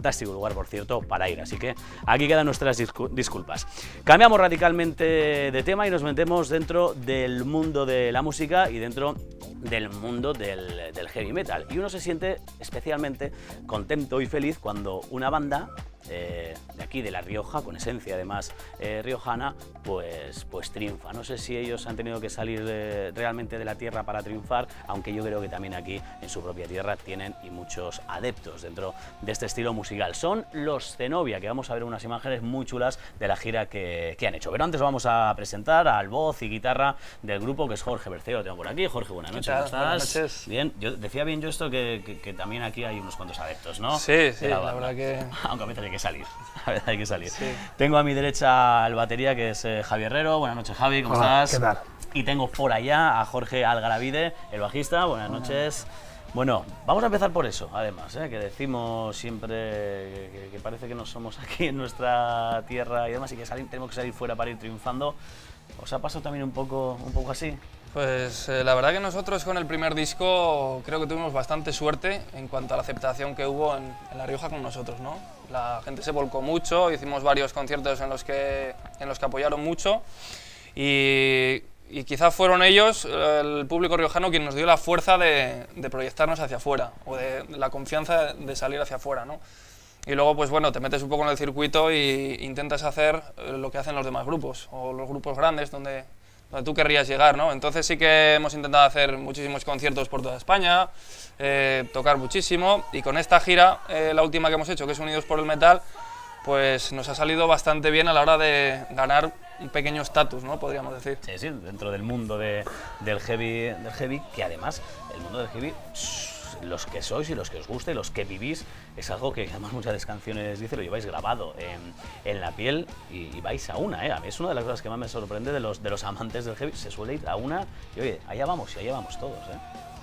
fantástico lugar, por cierto, para ir. Así que aquí quedan nuestras disculpas. Cambiamos radicalmente de tema y nos metemos dentro del mundo de la música y dentro del mundo del, heavy metal. Y uno se siente especialmente contento y feliz cuando una banda eh, de aquí, de La Rioja, con esencia además eh, riojana, pues, pues triunfa. No sé si ellos han tenido que salir realmente de la tierra para triunfar, aunque yo creo que también aquí en su propia tierra tienen y muchos adeptos dentro de este estilo musical. Son los Zenobia, que vamos a ver unas imágenes muy chulas de la gira que, han hecho. Pero antes vamos a presentar al voz y guitarra del grupo, que es Jorge Berceo, lo tengo por aquí. Jorge, buenas noches. ¿Cómo estás? Buenas noches. Bien, yo decía bien yo esto que, también aquí hay unos cuantos adeptos, ¿no? Sí, sí, la, verdad que... Aunque a veces hay que salir, a veces hay que salir. Tengo a mi derecha al batería, que es eh, Javier Herrero. Buenas noches, Javi, ¿cómo estás? ¿qué tal? Y tengo por allá a Jorge Algaravide, el bajista. Buenas noches. Bueno, vamos a empezar por eso, además, ¿eh? que decimos siempre que, parece que no somos aquí en nuestra tierra y demás, y que tenemos que salir fuera para ir triunfando. ¿Os ha pasado también un poco, un poco así? Pues eh, la verdad que nosotros con el primer disco creo que tuvimos bastante suerte en cuanto a la aceptación que hubo en, La Rioja con nosotros, ¿no? La gente se volcó mucho, hicimos varios conciertos en los que, en los que apoyaron mucho y, y quizás fueron ellos, el público riojano, quien nos dio la fuerza de, de proyectarnos hacia afuera o de, la confianza de salir hacia afuera, ¿no? Y luego, pues bueno, te metes un poco en el circuito e intentas hacer eh, lo que hacen los demás grupos o los grupos grandes donde tú querrías llegar, ¿no? Entonces sí que hemos intentado hacer muchísimos conciertos por toda España, eh, tocar muchísimo y con esta gira, eh, la última que hemos hecho, que es Unidos por el Metal, pues nos ha salido bastante bien a la hora de ganar un pequeño estatus, ¿no? Podríamos decir. Sí, sí, dentro del mundo de, del, heavy, del heavy, que además el mundo del heavy los que sois y los que os guste, los que vivís, es algo que además muchas canciones dice, lo lleváis grabado en, en la piel y, vais a una, ¿eh? A mí es una de las cosas que más me sorprende de los, de los amantes del heavy, se suele ir a una y oye, allá vamos y allá vamos todos, ¿eh?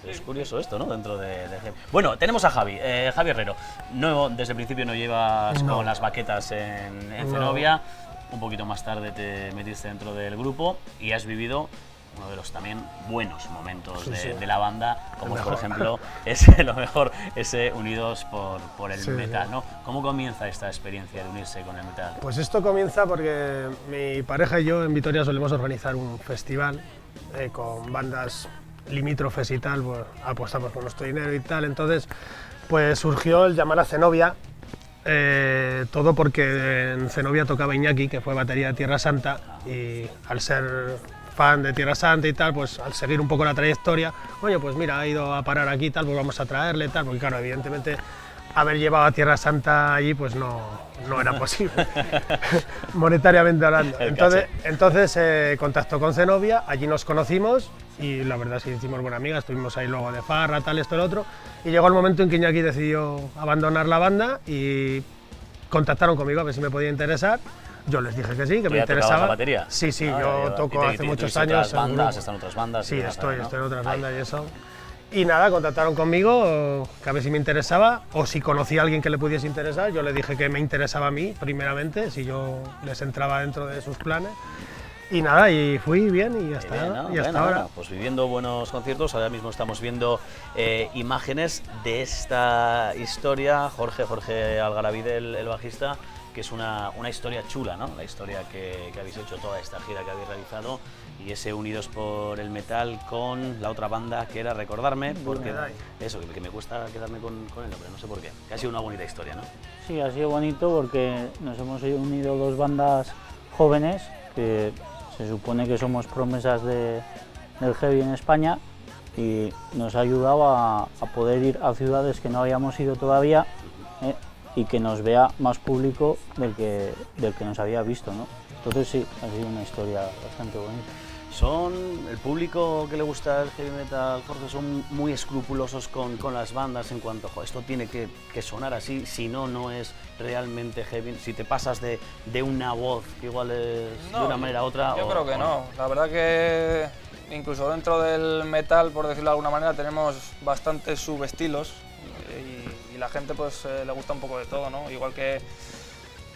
Es curioso esto, ¿no? Dentro de, de Bueno, tenemos a Javi, eh, Javi Herrero. No, desde el principio no llevas con las baquetas en, en Zenobia. Un poquito más tarde te metiste dentro del grupo y has vivido uno de los también buenos momentos de, la banda, como por ejemplo ese, lo mejor, ese Unidos por, por el Metal. ¿no? ¿Cómo comienza esta experiencia de unirse con el metal? Pues esto comienza porque mi pareja y yo en Vitoria solemos organizar un festival eh, con bandas limítrofes y tal, pues apostamos por nuestro dinero y tal, entonces pues surgió el llamar a Zenobia, eh, todo porque en Zenobia tocaba Iñaki, que fue batería de Tierra Santa, y al ser fan de Tierra Santa y tal, pues al seguir un poco la trayectoria, oye, pues mira, ha ido a parar aquí y tal, pues vamos a traerle tal, porque claro, evidentemente haber llevado a Tierra Santa allí pues no, no era posible, monetariamente hablando. Entonces, entonces eh, contactó con Zenobia, allí nos conocimos y la verdad es que hicimos buena amiga, estuvimos ahí luego de farra, tal, esto, el otro, y llegó el momento en que Iñaki decidió abandonar la banda y contactaron conmigo a ver si me podía interesar yo les dije que sí, que me interesaba. la batería? Sí, sí, ah, yo toco hace muchos años. Otras bandas, están otras bandas. Sí, estoy, estoy en otras bandas y eso. Y nada, contactaron conmigo, que a ver si me interesaba, o si conocía a alguien que le pudiese interesar. Yo le dije que me interesaba a mí, primeramente, si yo les entraba dentro de sus planes. Y nada, y fui bien y hasta, y hasta ahora. Pues viviendo buenos conciertos, ahora mismo estamos viendo eh, imágenes de esta historia. Jorge, Jorge Algaravide, el bajista, que es una, una historia chula, ¿no? La historia que, que, habéis hecho toda esta gira que habéis realizado y ese Unidos por el Metal con la otra banda que era Recordarme, porque eso, que me cuesta quedarme con, con el nombre, no sé por qué, que ha sido una bonita historia, ¿no? Sí, ha sido bonito porque nos hemos unido dos bandas jóvenes que se supone que somos promesas de, del heavy en España y nos ha ayudado a, a poder ir a ciudades que no habíamos ido todavía eh, y que nos vea más público del que, del que nos había visto. ¿no? Entonces sí, ha sido una historia bastante bonita. Son el público que le gusta el heavy metal, Jorge, son muy escrupulosos con, con las bandas en cuanto, a esto tiene que, que, sonar así, si no, no es realmente heavy. Si te pasas de, de una voz que igual es de una manera u otra. Yo creo que no. La verdad que incluso dentro del metal, por decirlo de alguna manera, tenemos bastantes subestilos y la gente pues eh, le gusta un poco de todo, ¿no? Igual que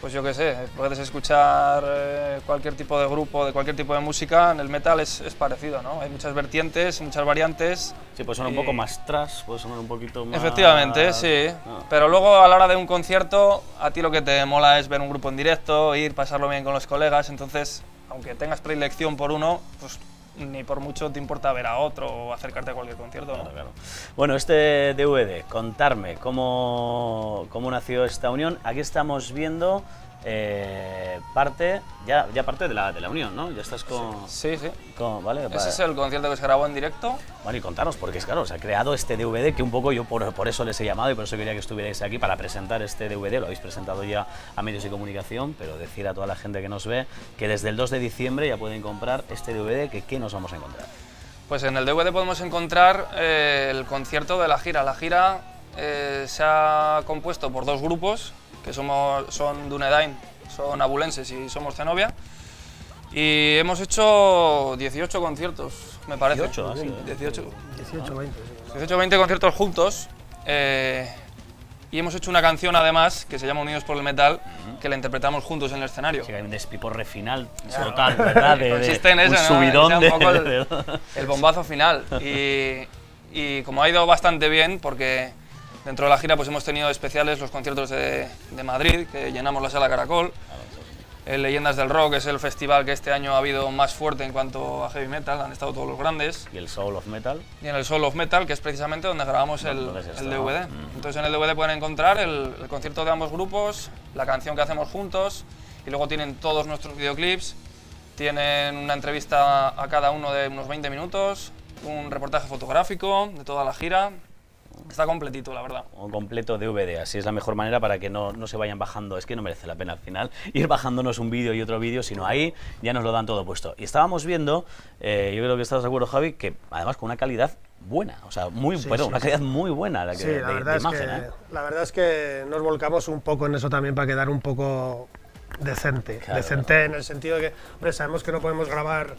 Pues yo qué sé, puedes escuchar eh, cualquier tipo de grupo, de cualquier tipo de música, en el metal es, es parecido, ¿no? Hay muchas vertientes, muchas variantes. Sí, puede sonar un poco más trash, puede sonar un poquito más... Efectivamente, sí. No. Pero luego a la hora de un concierto, a ti lo que te mola es ver un grupo en directo, ir, pasarlo bien con los colegas. Entonces, aunque tengas predilección por uno, pues ni por mucho te importa ver a otro o acercarte a cualquier concierto. ¿no? Claro. Bueno, este DVD, contarme cómo, cómo nació esta unión. Aquí estamos viendo eh, parte, ya, ya parte de la, de la unión, ¿no? Ya estás con... Sí, sí. con- ¿vale? Ese es el concierto que se grabó en directo. Bueno, y contaros, porque es claro, se ha creado este DVD que un poco yo por, por eso les he llamado y por eso quería que estuvierais aquí para presentar este DVD. Lo habéis presentado ya a medios de comunicación, pero decir a toda la gente que nos ve que desde el 2 de diciembre ya pueden comprar este DVD, que ¿qué nos vamos a encontrar? Pues en el DVD podemos encontrar eh, el concierto de la gira. La gira eh, se ha compuesto por dos grupos, que somos, son Dunedain, son abulenses y somos Zenobia. Y hemos hecho 18 conciertos, me parece. 18, así, ¿eh? 18, 18, 20. sí. 18 20 conciertos juntos. eh, y hemos hecho una canción además que se llama Unidos por el Metal, que la interpretamos juntos en el escenario. Sí, hay un despiporre final total, ¿verdad? De, de- Consiste en eso, un ¿no? subidón de, un poco el- de- el bombazo final. Y, y como ha ido bastante bien, porque dentro de la gira pues hemos tenido especiales los conciertos de, de Madrid, que llenamos la sala Caracol. El Leyendas del Rock es el festival que este año ha habido más fuerte en cuanto a heavy metal, han estado todos los grandes. y el Soul of Metal. Y en el Soul of Metal, que es precisamente donde grabamos el, Entonces el está, DVD. mm. Entonces en el DVD pueden encontrar el, el concierto de ambos grupos, la canción que hacemos juntos, y luego tienen todos nuestros videoclips, tienen una entrevista a cada uno de unos 20 minutos, un reportaje fotográfico de toda la gira. Está completito, la verdad. Un completo DVD, así es la mejor manera para que no, no se vayan bajando, es que no merece la pena al final ir bajándonos un vídeo y otro vídeo, sino ahí ya nos lo dan todo puesto. Y estábamos viendo, eh, yo creo que estás de acuerdo Javi, que además con una calidad buena, o sea, muy, Sí, sí, una sí. calidad muy buena la que, Sí, de, la de verdad, es imagen, que, ¿eh? la verdad es que nos volcamos un poco en eso también para quedar un poco decente. Claro. Decente en el sentido de que, hombre, sabemos que no podemos grabar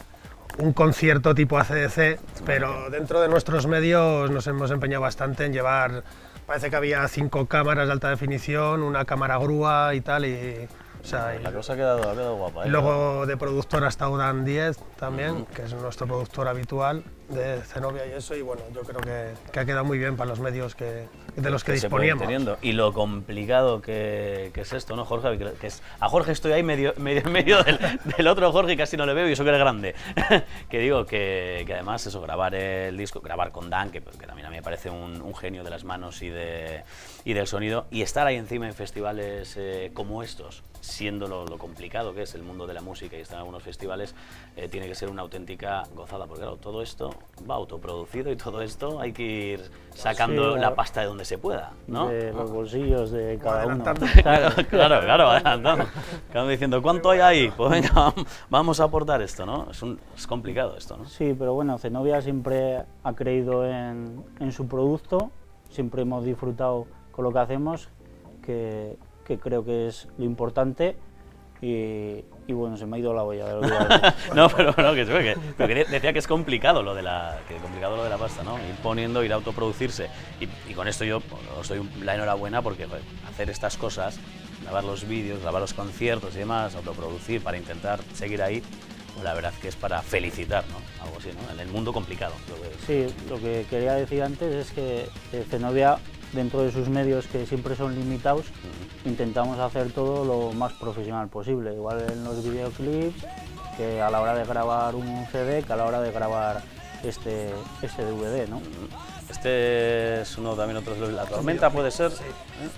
un concierto tipo ACDC, pero dentro de nuestros medios nos hemos empeñado bastante en llevar, parece que había cinco cámaras de alta definición, una cámara grúa y tal, y, o sea, y- La cosa ha quedado, ha quedado guapa. y ¿eh? luego de productor hasta Dan 10 también, que es nuestro productor habitual de Zenobia y eso, y bueno, yo creo que, que ha quedado muy bien para los medios que, de los que, ir disponíamos. Y lo complicado que, que es esto, ¿no, Jorge? Que- que es- a Jorge estoy ahí medio, medio medio del, del otro Jorge y casi no le veo y eso que es grande. que digo que, que además eso, grabar el disco, grabar con Dan, que, que también a mí me parece un, un genio de las manos y, de, y del sonido, y estar ahí encima en festivales eh, como estos, siendo lo, lo complicado que es el mundo de la música y estar en algunos festivales, eh, tiene que ser una auténtica gozada, porque claro, todo esto va autoproducido y todo esto hay que ir sacando Sí, la pasta de donde se pueda, ¿no? de los bolsillos de cada uno. Claro, claro, claro, adelantando. Claro, diciendo, ¿cuánto hay ahí? Pues venga, vamos a aportar esto, ¿no? Es, un- es complicado esto, ¿no? Sí, pero bueno, Zenobia siempre ha creído en, en su producto, siempre hemos disfrutado con lo que hacemos, que, que creo que es lo importante. Y, y bueno, se me ha ido la olla de lo que no, pero no, que, que- pero que decía que es complicado lo de la, que complicado lo de la pasta, ¿no? Ir poniendo, ir a autoproducirse. Y, y con esto yo os doy la enhorabuena porque hacer estas cosas, grabar los vídeos, grabar los conciertos y demás, autoproducir para intentar seguir ahí, pues la verdad que es para felicitar, ¿no? Algo así, ¿no? En el mundo complicado. lo Sí, lo que quería decir antes es que eh, Zenobia, dentro de sus medios que siempre son limitados, intentamos hacer todo lo más profesional posible. Igual en los videoclips, que a la hora de grabar un CD, que a la hora de grabar este, este DVD, ¿no? Este es uno también otro de la tormenta, puede ser. Sí,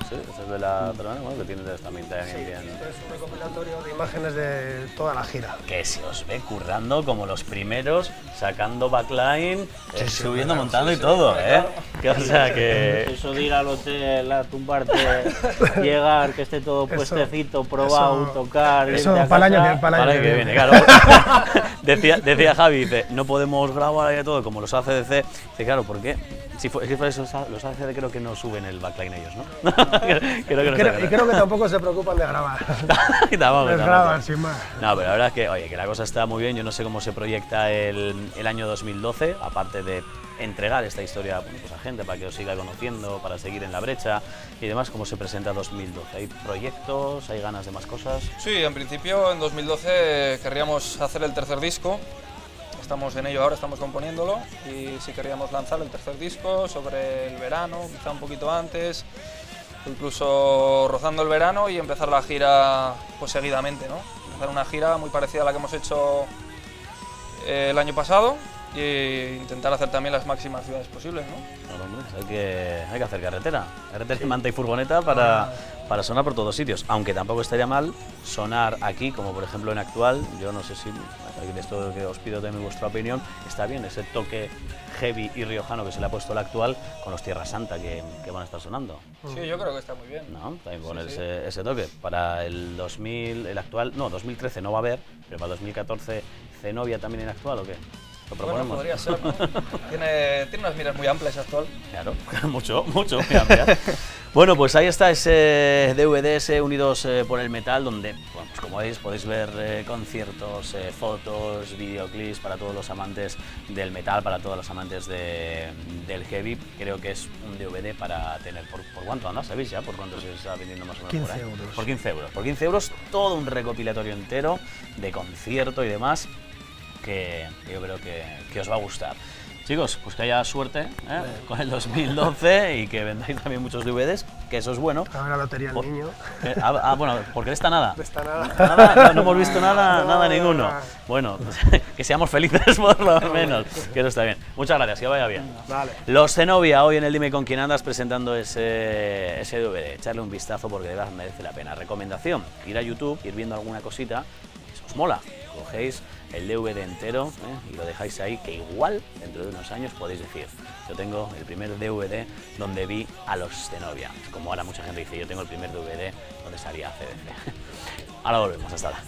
sí este es de la tormenta, bueno, que tiene también, también bien. Es un recopilatorio de imágenes de toda la gira. Que se os ve currando como los primeros, sacando backline, eh, subiendo, montando y todo, ¿eh? Que, o sea que. Eso de ir al hotel, a tumbarte, llegar, que esté todo Eso- puestecito, probado, eso- tocar. eso para el año para el que viene, viene. claro. decía, decía Javi, dice, no podemos grabar ahí todo como los ACDC. Dice, claro, ¿por qué? Si fue, que por eso los ACD creo que no suben el backline ellos, ¿no? creo que no Creo- y creo que tampoco se preocupan de grabar. Tampoco, Les tampoco. graban sin más. No, pero la verdad es que, oye, que la cosa está muy bien. Yo no sé cómo se proyecta el, el año 2012, aparte de entregar esta historia bueno, pues a gente para que os siga conociendo, para seguir en la brecha y demás, cómo se presenta 2012. ¿Hay proyectos? ¿Hay ganas de más cosas? Sí, en principio en 2012 querríamos hacer el tercer disco. Estamos en ello ahora, estamos componiéndolo y sí querríamos lanzar el tercer disco sobre el verano, quizá un poquito antes, incluso rozando el verano y empezar la gira pues seguidamente, ¿no? Empezar una gira muy parecida a la que hemos hecho eh, el año pasado e intentar hacer también las máximas ciudades posibles, ¿no? Hombre, hay que, hay que hacer carretera. Carretera, manta y furgoneta para, para sonar por todos sitios. Aunque tampoco estaría mal sonar aquí, como por ejemplo en actual. Yo no sé si, de esto que os pido también vuestra opinión, está bien ese toque heavy y riojano que se le ha puesto el actual con los Tierra Santa que, que van a estar sonando. Sí, yo creo que está muy bien. ¿No? También poner Sí, sí. Ese, ese toque. Para el 2000, el actual, no, 2013 no va a haber, pero para 2014, ¿Zenobia también en actual o qué? Lo Bueno, proponemos. podría ser, ¿no? tiene, tiene unas miras muy amplias actual. Claro, mucho, mucho. muy amplia. bueno, pues ahí está ese DVDs unidos eh, por el metal, donde, bueno, pues como veis, podéis ver eh, conciertos, eh, fotos, videoclips para todos los amantes del metal, para todos los amantes de- del heavy. Creo que es un DVD para tener. ¿Por, por cuánto anda? ¿Sabéis ya por cuánto se está vendiendo más o menos? por 15 ahí? euros. Por 15 euros. Por 15 euros, todo un recopilatorio entero de concierto y demás que que yo creo que, que os va a gustar. Chicos, pues que haya suerte ¿eh? con el 2012 y que vendáis también muchos DVDs, que eso es bueno. A ver la lotería Por- niño. Ah, ah, bueno, porque no está nada. No está nada. Nada, no, no hemos visto nada, No, nada no, ninguno. no. Bueno, que seamos felices por lo menos, que eso está bien. Muchas gracias, que vaya bien. Vale. Los Zenobia, hoy en el Dime con quién andas presentando ese, ese DVD. Echarle un vistazo porque de verdad merece la pena. Recomendación, ir a YouTube, ir viendo alguna cosita, si os mola, cogéis el DVD entero ¿eh? y lo dejáis ahí, que igual dentro de unos años podéis decir, yo tengo el primer DVD donde vi a los Zenobia. Como ahora mucha gente dice, yo tengo el primer DVD donde salía CDC. Ahora volvemos, hasta ahora.